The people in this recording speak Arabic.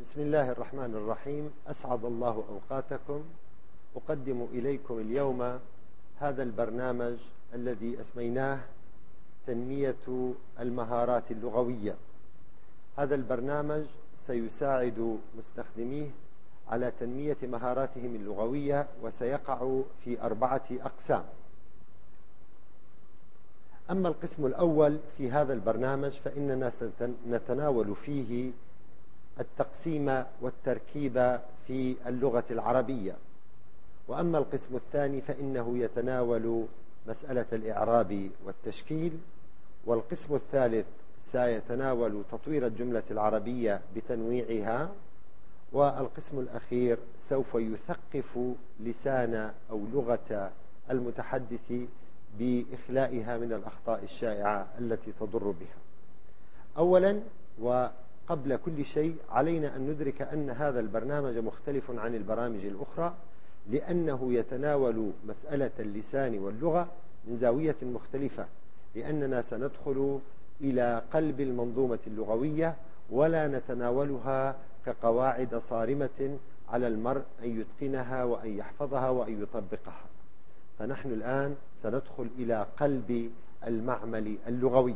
بسم الله الرحمن الرحيم. أسعد الله أوقاتكم. أقدم إليكم اليوم هذا البرنامج الذي أسميناه تنمية المهارات اللغوية. هذا البرنامج سيساعد مستخدميه على تنمية مهاراتهم اللغوية وسيقع في أربعة أقسام. أما القسم الأول في هذا البرنامج فإننا سنتناول فيه التقسيم والتركيب في اللغة العربية. وأما القسم الثاني فإنه يتناول مسألة الإعراب والتشكيل والقسم الثالث سيتناول تطوير الجملة العربية بتنويعها والقسم الأخير سوف يثقف لسان أو لغة المتحدث بإخلائها من الأخطاء الشائعة التي تضر بها. أولا وقبل كل شيء علينا أن ندرك أن هذا البرنامج مختلف عن البرامج الأخرى لأنه يتناول مسألة اللسان واللغة من زاوية مختلفة لأننا سندخل إلى قلب المنظومة اللغوية ولا نتناولها كقواعد صارمة على المرء أن يتقنها وأن يحفظها وأن يطبقها. فنحن الآن سندخل إلى قلب المعمل اللغوي.